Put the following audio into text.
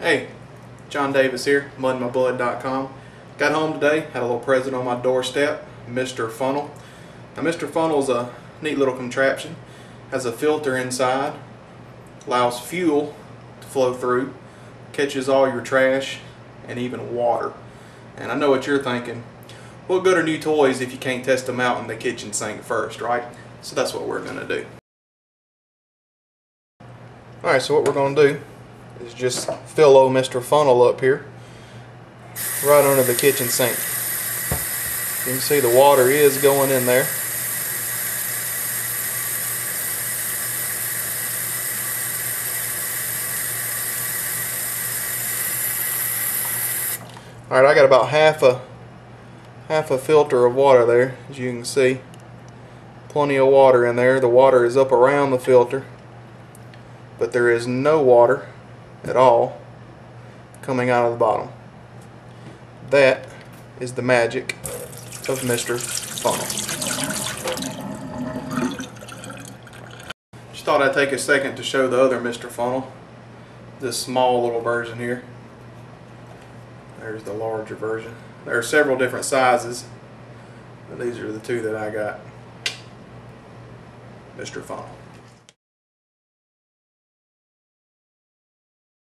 Hey, John Davis here, mudinmyblood.com. Got home today, had a little present on my doorstep, Mr. Funnel. Now Mr. Funnel's a neat little contraption. Has a filter inside, allows fuel to flow through, catches all your trash and even water. And I know what you're thinking. What good are new toys if you can't test them out in the kitchen sink first, right? So that's what we're gonna do. Alright, so what we're gonna do is just fill old Mr. Funnel up here right under the kitchen sink. You can see the water is going in there. Alright, I got about half a half a filter of water there, as you can see. Plenty of water in there. The water is up around the filter, but there is no water at all coming out of the bottom. That is the magic of Mr. Funnel. Just thought I'd take a second to show the other Mr. Funnel. This small little version here. There's the larger version. There are several different sizes, but these are the two that I got. Mr. Funnel.